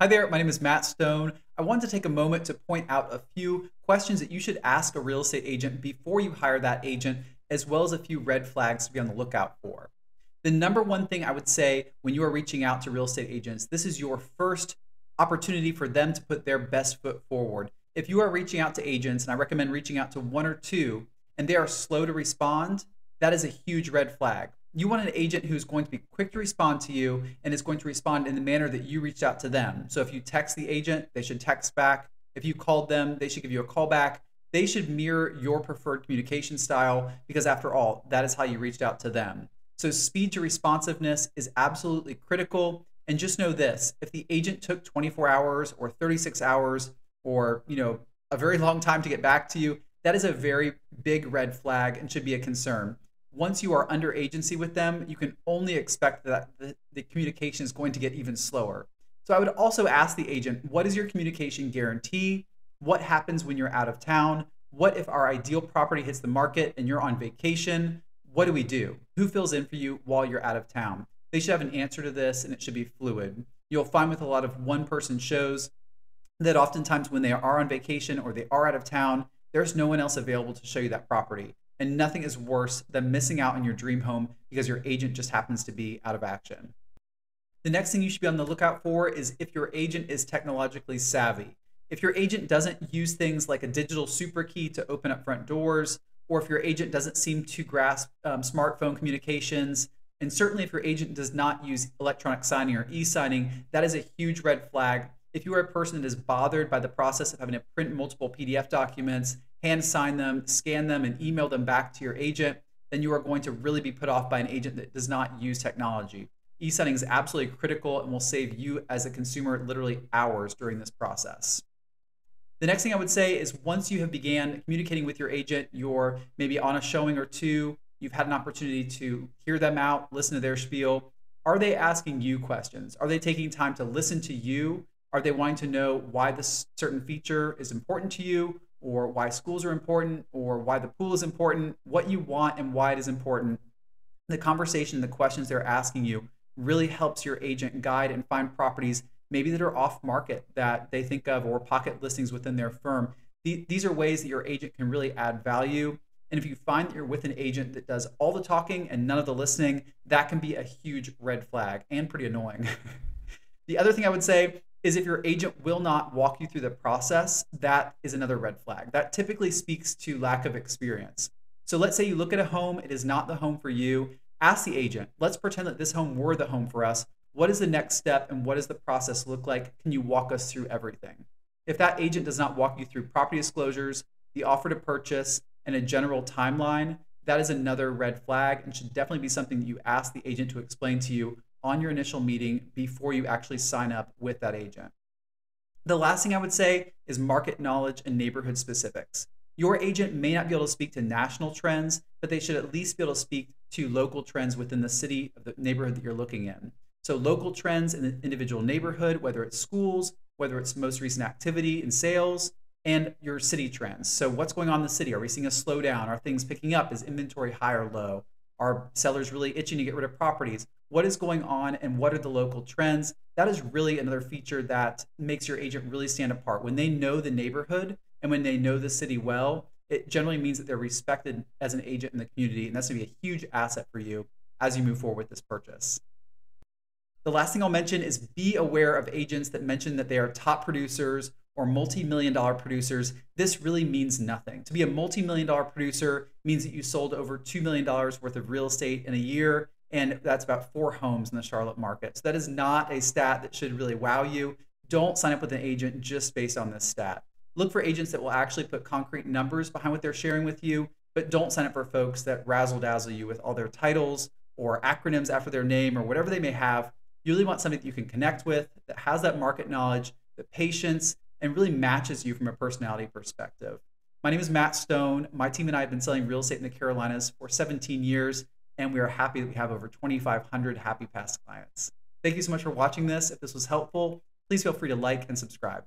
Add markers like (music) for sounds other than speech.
Hi there, my name is Matt Stone. I wanted to take a moment to point out a few questions that you should ask a real estate agent before you hire that agent, as well as a few red flags to be on the lookout for. The number one thing I would say when you are reaching out to real estate agents, this is your first opportunity for them to put their best foot forward. If you are reaching out to agents, and I recommend reaching out to one or two, and they are slow to respond, that is a huge red flag you want an agent who's going to be quick to respond to you and is going to respond in the manner that you reached out to them. So if you text the agent, they should text back. If you called them, they should give you a call back. They should mirror your preferred communication style because, after all, that is how you reached out to them. So, speed to responsiveness is absolutely critical. And just know this if the agent took 24 hours or 36 hours or, you know, a very long time to get back to you, that is a very big red flag and should be a concern once you are under agency with them, you can only expect that the, the, communication is going to get even slower. So I would also ask the agent, what is your communication guarantee? What happens when you're out of town? What if our ideal property hits the market and you're on vacation? What do we do? Who fills in for you while you're out of town? They should have an answer to this and it should be fluid. You'll find with a lot of one person shows that oftentimes when they are on vacation or they are out of town, there's no one else available to show you that property. And nothing is worse than missing out on your dream home because your agent just happens to be out of action. The next thing you should be on the lookout for is if your agent is technologically savvy. If your agent doesn't use things like a digital super key to open up front doors, or if your agent doesn't seem to grasp um, smartphone communications, and certainly if your agent does not use electronic signing or e signing, that is a huge red flag. If you are a person that is bothered by the process of having to print multiple PDF documents hand sign them, scan them, and email them back to your agent, then you are going to really be put off by an agent that does not use technology. E-signing is absolutely critical and will save you as a consumer literally hours during this process. The next thing I would say is once you have began communicating with your agent, you're maybe on a showing or two, you've had an opportunity to hear them out, listen to their spiel. Are they asking you questions? Are they taking time to listen to you? Are they wanting to know why this certain feature is important to you? or why schools are important or why the pool is important, what you want and why it is important. The conversation, the questions they're asking you really helps your agent guide and find properties maybe that are off market that they think of or pocket listings within their firm. These are ways that your agent can really add value. And if you find that you're with an agent that does all the talking and none of the listening, that can be a huge red flag and pretty annoying. (laughs) the other thing I would say is if your agent will not walk you through the process, that is another red flag. That typically speaks to lack of experience. So let's say you look at a home, it is not the home for you. Ask the agent, let's pretend that this home were the home for us. What is the next step and what does the process look like? Can you walk us through everything? If that agent does not walk you through property disclosures, the offer to purchase, and a general timeline, that is another red flag and should definitely be something that you ask the agent to explain to you on your initial meeting before you actually sign up with that agent. The last thing I would say is market knowledge and neighborhood specifics. Your agent may not be able to speak to national trends, but they should at least be able to speak to local trends within the city of the neighborhood that you're looking in. So, local trends in the individual neighborhood, whether it's schools, whether it's most recent activity in sales, and your city trends. So, what's going on in the city? Are we seeing a slowdown? Are things picking up? Is inventory high or low? Are sellers really itching to get rid of properties? What is going on and what are the local trends? That is really another feature that makes your agent really stand apart. When they know the neighborhood and when they know the city well, it generally means that they're respected as an agent in the community. And that's going to be a huge asset for you as you move forward with this purchase. The last thing I'll mention is be aware of agents that mention that they are top producers or multi-million dollar producers, this really means nothing. To be a multi-million dollar producer means that you sold over $2 million worth of real estate in a year, and that's about four homes in the Charlotte market. So that is not a stat that should really wow you. Don't sign up with an agent just based on this stat. Look for agents that will actually put concrete numbers behind what they're sharing with you, but don't sign up for folks that razzle dazzle you with all their titles or acronyms after their name or whatever they may have. You really want somebody that you can connect with, that has that market knowledge, the patience, and really matches you from a personality perspective. My name is Matt Stone. My team and I have been selling real estate in the Carolinas for 17 years, and we are happy that we have over 2,500 happy past clients. Thank you so much for watching this. If this was helpful, please feel free to like and subscribe.